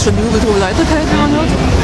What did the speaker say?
ist schon die Hubeltobe Leiterkeit, wie man hört.